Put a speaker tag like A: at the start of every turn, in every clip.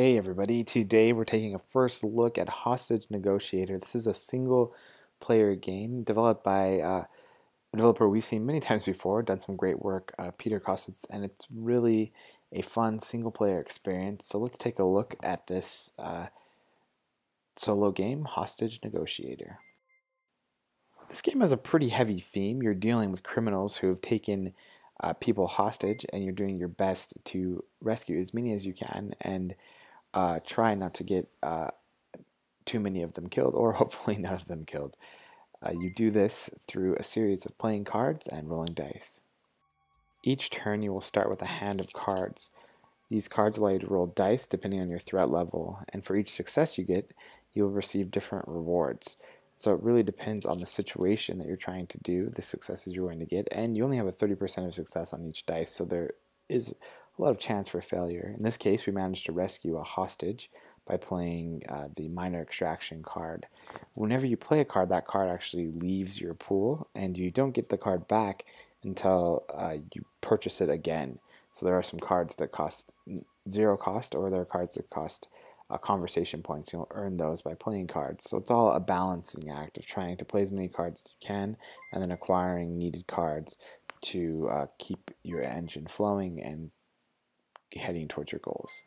A: Hey everybody, today we're taking a first look at Hostage Negotiator. This is a single player game developed by uh, a developer we've seen many times before, done some great work, uh, Peter Kossetz, and it's really a fun single player experience. So let's take a look at this uh, solo game, Hostage Negotiator. This game has a pretty heavy theme. You're dealing with criminals who have taken uh, people hostage and you're doing your best to rescue as many as you can and uh, try not to get uh, too many of them killed or hopefully none of them killed. Uh, you do this through a series of playing cards and rolling dice. Each turn you will start with a hand of cards. These cards allow you to roll dice depending on your threat level, and for each success you get, you will receive different rewards. So it really depends on the situation that you're trying to do, the successes you're going to get, and you only have a 30% of success on each dice, so there is a lot of chance for failure. In this case, we managed to rescue a hostage by playing uh, the minor extraction card. Whenever you play a card, that card actually leaves your pool, and you don't get the card back until uh, you purchase it again. So there are some cards that cost zero cost, or there are cards that cost uh, conversation points. You'll earn those by playing cards. So it's all a balancing act of trying to play as many cards as you can and then acquiring needed cards to uh, keep your engine flowing and heading towards your goals.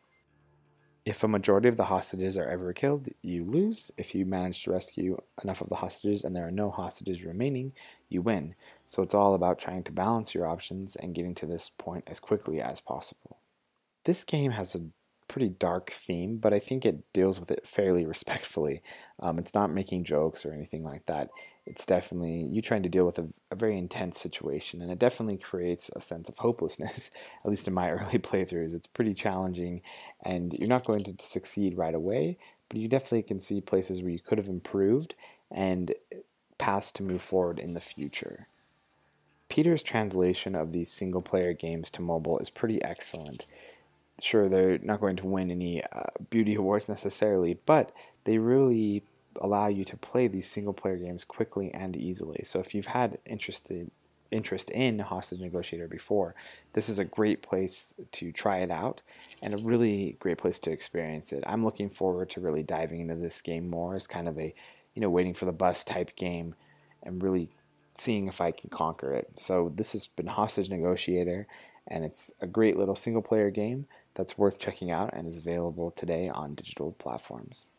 A: If a majority of the hostages are ever killed, you lose. If you manage to rescue enough of the hostages and there are no hostages remaining, you win. So it's all about trying to balance your options and getting to this point as quickly as possible. This game has a pretty dark theme, but I think it deals with it fairly respectfully. Um, it's not making jokes or anything like that. It's definitely you trying to deal with a, a, very intense situation, and it definitely creates a sense of hopelessness. At least in my early playthroughs, it's pretty challenging, and you're not going to succeed right away. But you definitely can see places where you could have improved and paths to move forward in the future. Peter's translation of these single player games to mobile is pretty excellent sure they're not going to win any uh, beauty awards necessarily, but they really allow you to play these single player games quickly and easily. So if you've had interested interest in Hostage Negotiator before, this is a great place to try it out and a really great place to experience it. I'm looking forward to really diving into this game more as kind of a, you know, waiting for the bus type game and really seeing if I can conquer it. So this has been Hostage Negotiator and it's a great little single player game that's worth checking out and is available today on digital platforms.